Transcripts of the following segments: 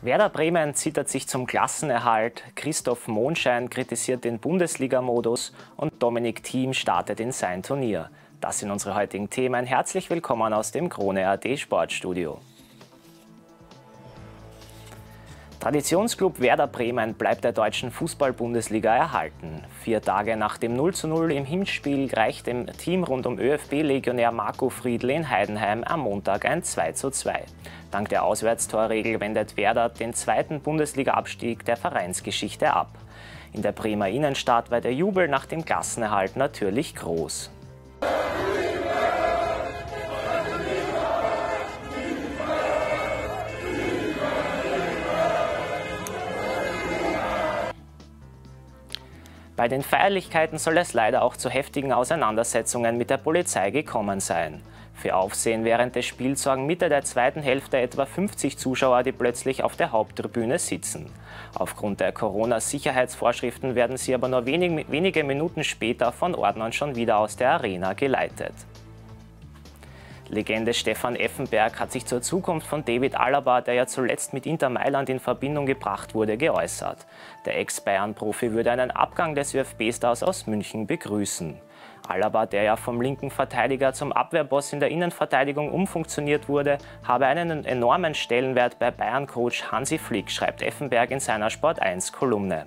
Werder Bremen zittert sich zum Klassenerhalt, Christoph Mondschein kritisiert den Bundesliga-Modus und Dominik Thiem startet in sein Turnier. Das sind unsere heutigen Themen. Herzlich willkommen aus dem Krone AD Sportstudio. Traditionsclub Werder Bremen bleibt der deutschen Fußball-Bundesliga erhalten. Vier Tage nach dem 0:0 im Hinspiel reicht dem Team rund um ÖFB-Legionär Marco Friedl in Heidenheim am Montag ein 2:2. Dank der Auswärtstorregel wendet Werder den zweiten Bundesliga-Abstieg der Vereinsgeschichte ab. In der Bremer Innenstadt war der Jubel nach dem Klassenerhalt natürlich groß. Bei den Feierlichkeiten soll es leider auch zu heftigen Auseinandersetzungen mit der Polizei gekommen sein. Für Aufsehen während des Spiels sorgen Mitte der zweiten Hälfte etwa 50 Zuschauer, die plötzlich auf der Haupttribüne sitzen. Aufgrund der Corona-Sicherheitsvorschriften werden sie aber nur wenig, wenige Minuten später von Ordnern schon wieder aus der Arena geleitet. Legende Stefan Effenberg hat sich zur Zukunft von David Alaba, der ja zuletzt mit Inter Mailand in Verbindung gebracht wurde, geäußert. Der Ex-Bayern-Profi würde einen Abgang des ÖFB-Stars aus München begrüßen. Alaba, der ja vom linken Verteidiger zum Abwehrboss in der Innenverteidigung umfunktioniert wurde, habe einen enormen Stellenwert bei Bayern-Coach Hansi Flick, schreibt Effenberg in seiner Sport 1-Kolumne.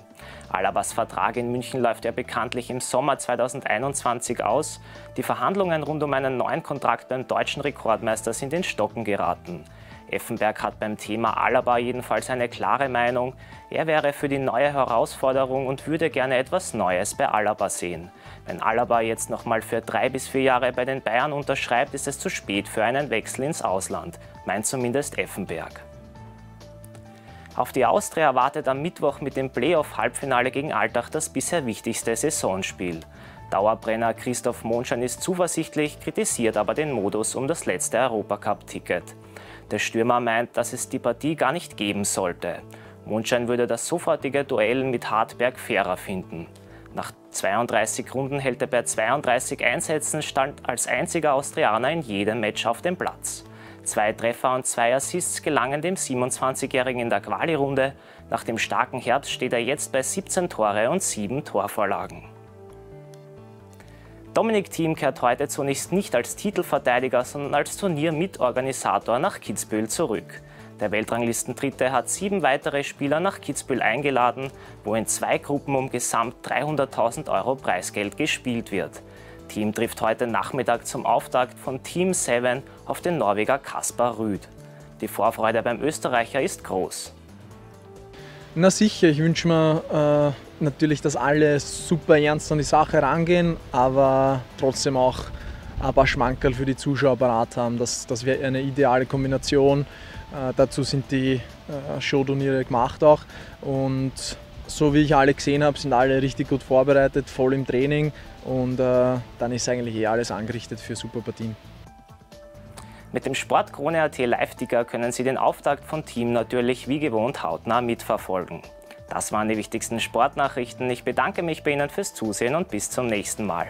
Alabas Vertrag in München läuft ja bekanntlich im Sommer 2021 aus. Die Verhandlungen rund um einen neuen Kontrakt beim deutschen Rekordmeister sind in Stocken geraten. Effenberg hat beim Thema Alaba jedenfalls eine klare Meinung. Er wäre für die neue Herausforderung und würde gerne etwas Neues bei Alaba sehen. Wenn Alaba jetzt nochmal für drei bis vier Jahre bei den Bayern unterschreibt, ist es zu spät für einen Wechsel ins Ausland, meint zumindest Effenberg. Auf die Austria wartet am Mittwoch mit dem Playoff-Halbfinale gegen Altach das bisher wichtigste Saisonspiel. Dauerbrenner Christoph Monschan ist zuversichtlich, kritisiert aber den Modus um das letzte Europacup-Ticket. Der Stürmer meint, dass es die Partie gar nicht geben sollte. Mondschein würde das sofortige Duell mit Hartberg fairer finden. Nach 32 Runden hält er bei 32 Einsätzen, stand als einziger Austrianer in jedem Match auf dem Platz. Zwei Treffer und zwei Assists gelangen dem 27-Jährigen in der Quali-Runde. Nach dem starken Herbst steht er jetzt bei 17 Tore und 7 Torvorlagen. Dominik Thiem kehrt heute zunächst nicht als Titelverteidiger, sondern als Turniermitorganisator nach Kitzbühel zurück. Der Weltranglistendritte hat sieben weitere Spieler nach Kitzbühel eingeladen, wo in zwei Gruppen um gesamt 300.000 Euro Preisgeld gespielt wird. Team trifft heute Nachmittag zum Auftakt von Team 7 auf den Norweger Kaspar Rüd. Die Vorfreude beim Österreicher ist groß. Na sicher, ich wünsche mir äh, natürlich, dass alle super ernst an die Sache rangehen, aber trotzdem auch ein paar Schmankerl für die Zuschauer parat haben. Das, das wäre eine ideale Kombination. Äh, dazu sind die äh, Showturniere gemacht auch. Und so wie ich alle gesehen habe, sind alle richtig gut vorbereitet, voll im Training und äh, dann ist eigentlich eh alles angerichtet für super Partien. Mit dem Sport Krone AT Live-Ticker können Sie den Auftakt von Team natürlich wie gewohnt hautnah mitverfolgen. Das waren die wichtigsten Sportnachrichten. Ich bedanke mich bei Ihnen fürs Zusehen und bis zum nächsten Mal.